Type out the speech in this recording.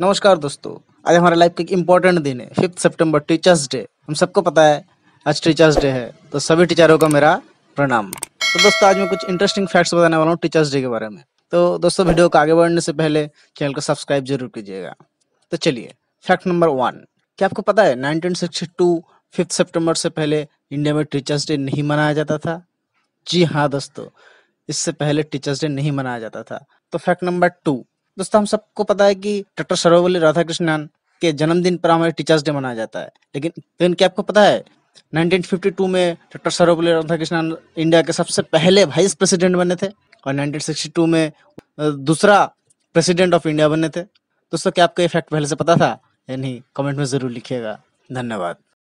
नमस्कार दोस्तों, आज हमारे लाइफ का एक इम्पोर्टेंट दिन है फिफ्थ सितंबर टीचर्स डे हम सबको पता है, आज टीचर्स डे है तो सभी टीचरों का मेरा प्रणाम। तो दोस्तों, आज मैं कुछ इंटरेस्टिंग फैक्ट्स बताने वाला हूँ टीचर्स डे के बारे में। तो दोस्तों वीडियो को आगे बढ़ने से पहले चैनल को सब्सक्राइब ज़रूर कीजिएगा। तो चलिए फैक्ट नंबर वन क्या आपको पता है 1962 फिफ्थ सितंबर से पहले इंडिया में टीचर्स डे नहीं मनाया जाता था? जी हाँ दोस्तों, इससे पहले टीचर्स डे नहीं मनाया जाता था। तो फैक्ट नंबर टू दोस्तों, हम सबको पता है कि डॉक्टर सर्वपल्ली राधाकृष्णन के जन्मदिन पर हमारे टीचर्स डे मनाया जाता है। लेकिन लेकिन क्या आपको पता है 1952 में डॉक्टर सर्वपल्ली राधाकृष्णन इंडिया के सबसे पहले वाइस प्रेसिडेंट बने थे और 1962 में दूसरा प्रेसिडेंट ऑफ़ इंडिया बने थे। दोस्तों, क्या आपको ये फैक्ट पहले से पता था? या नहीं कमेंट में ज़रूर लिखिएगा। धन्यवाद।